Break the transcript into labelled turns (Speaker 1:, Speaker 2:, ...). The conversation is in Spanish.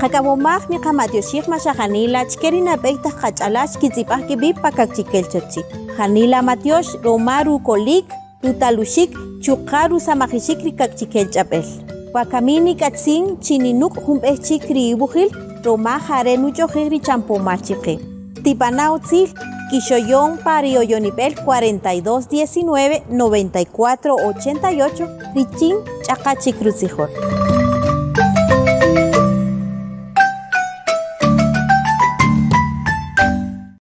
Speaker 1: Qakabomaj mi qamatioxij maxajanila chkerina beita qach'alax kitzipaj kibib pakakchikelchachi. Janila matiox romaru kolik tutaluxik chuqaru samajixik rikakchikelch'ab'el. Wakamini katzin chininuk jumb'ej chik riibujil romaj jare nuch'ojij richampomaj chiqij. Tipana utzil Quixoyón Parioyonibel 4219 9488 Richin Chakachik